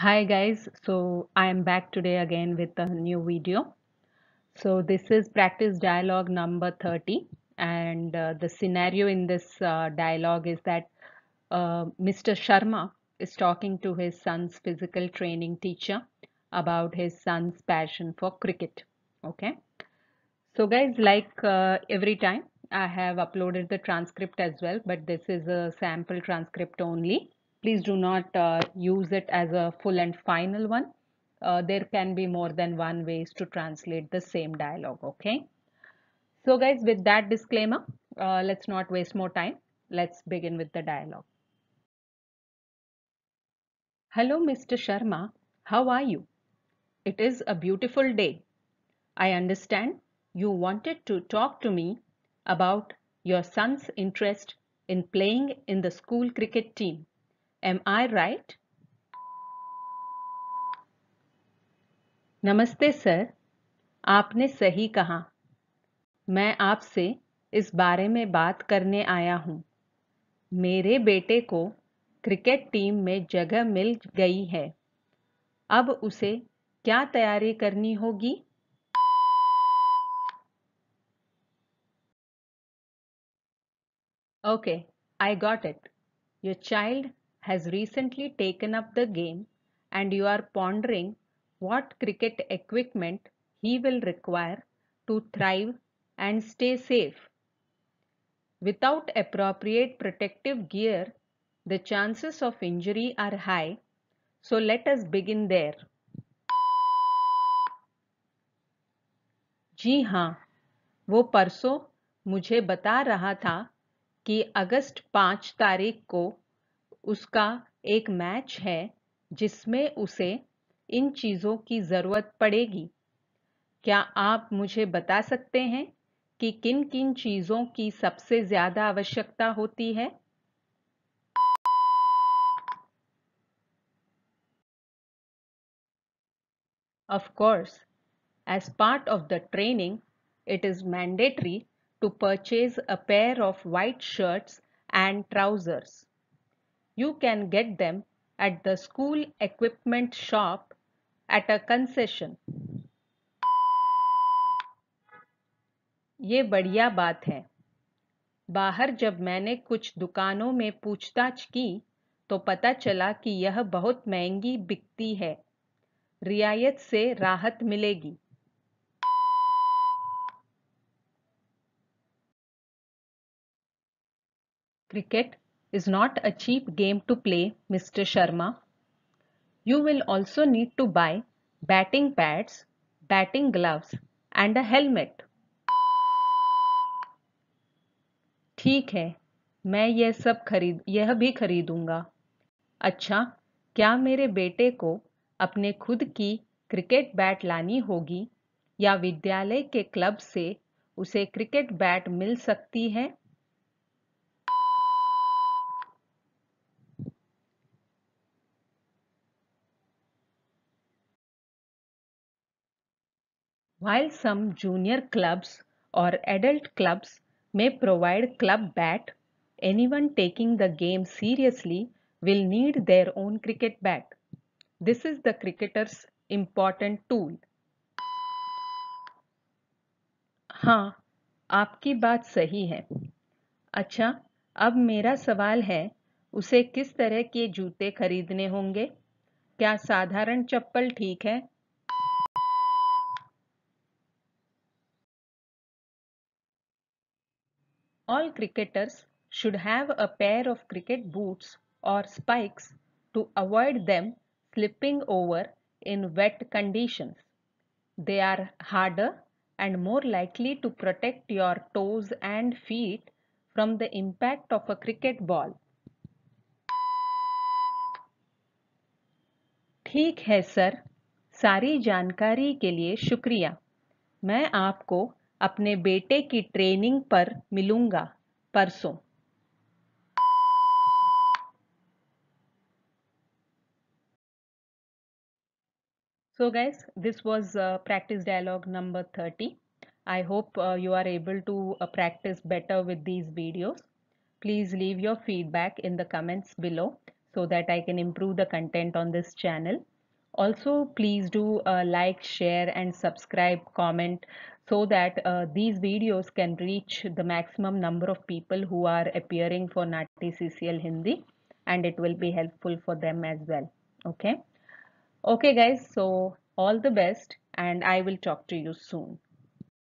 Hi guys, so I am back today again with a new video. So this is practice dialogue number 30 and uh, the scenario in this uh, dialogue is that uh, Mr. Sharma is talking to his son's physical training teacher about his son's passion for cricket. Okay. So guys, like uh, every time I have uploaded the transcript as well, but this is a sample transcript only. Please do not uh, use it as a full and final one. Uh, there can be more than one ways to translate the same dialogue, okay? So guys, with that disclaimer, uh, let's not waste more time. Let's begin with the dialogue. Hello, Mr. Sharma. How are you? It is a beautiful day. I understand you wanted to talk to me about your son's interest in playing in the school cricket team. Am I right? नमस्ते sir. आपने सही कहा। मैं आपसे इस बारे में बात करने आया हूँ। मेरे बेटे को क्रिकेट टीम में जगह मिल गई है। अब उसे क्या तैयारी करनी होगी? Okay, I got it. Your child has recently taken up the game and you are pondering what cricket equipment he will require to thrive and stay safe. Without appropriate protective gear, the chances of injury are high, so let us begin there. जी हाँ वो परसों मुझे बता रहा था कि अगस्त पाँच तारीख को उसका एक मैच है जिसमें उसे इन चीज़ों की ज़रूरत पड़ेगी क्या आप मुझे बता सकते हैं कि किन किन चीज़ों की सबसे ज़्यादा आवश्यकता होती है Of course, as part of the training, it is mandatory to purchase a pair of white shirts and trousers. You can get them at the school equipment shop at a concession. ये बढ़िया बात है बाहर जब मैंने कुछ दुकानों में पूछताछ की तो पता चला कि यह बहुत महँगी बिकती है रियायत से राहत मिलेगी Cricket is not a cheap game to play, Mr. Sharma. You will also need to buy batting pads, batting gloves and a helmet. ठीक है मैं यह सब खरीद यह भी खरीदूँगा अच्छा क्या मेरे बेटे को अपने खुद की क्रिकेट बैट लानी होगी या विद्यालय के क्लब से उसे क्रिकेट बैट मिल सकती है While some junior clubs or adult clubs may provide club bat, anyone taking the game seriously will need their own cricket bat. This is the cricketer's important tool. हाँ आपकी बात सही है अच्छा अब मेरा सवाल है उसे किस तरह के जूते खरीदने होंगे क्या साधारण चप्पल ठीक है All cricketers should have a pair of cricket boots or spikes to avoid them slipping over in wet conditions. They are harder and more likely to protect your toes and feet from the impact of a cricket ball. ठीक है sir सारी जानकारी के लिए शुक्रिया मैं आपको अपने बेटे की ट्रेनिंग पर मिलूंगा परसों So guys, this was uh, practice dialogue number 30. I hope uh, you are able to uh, practice better with these videos. Please leave your feedback in the comments below so that I can improve the content on this channel. Also, please do uh, like, share, and subscribe, comment so that uh, these videos can reach the maximum number of people who are appearing for NAATI CCL Hindi and it will be helpful for them as well. Okay. Okay, guys. So, all the best, and I will talk to you soon.